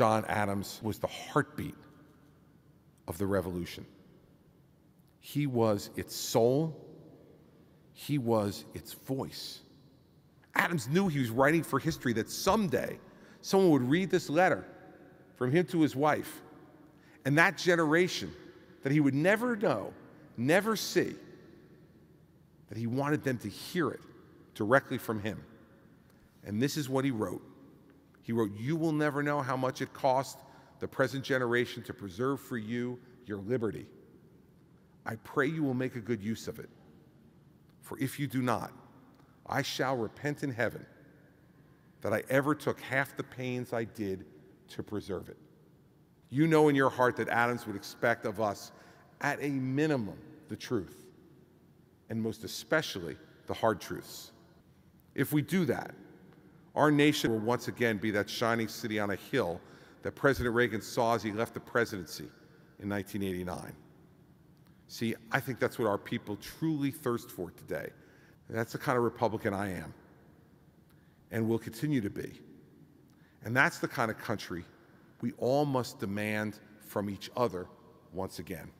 John Adams was the heartbeat of the revolution. He was its soul, he was its voice. Adams knew he was writing for history that someday someone would read this letter from him to his wife, and that generation that he would never know, never see, that he wanted them to hear it directly from him. And this is what he wrote. He wrote, You will never know how much it cost the present generation to preserve for you your liberty. I pray you will make a good use of it. For if you do not, I shall repent in heaven that I ever took half the pains I did to preserve it. You know in your heart that Adams would expect of us, at a minimum, the truth, and most especially the hard truths. If we do that, our nation will once again be that shining city on a hill that President Reagan saw as he left the presidency in 1989. See, I think that's what our people truly thirst for today. And that's the kind of Republican I am and will continue to be. And that's the kind of country we all must demand from each other once again.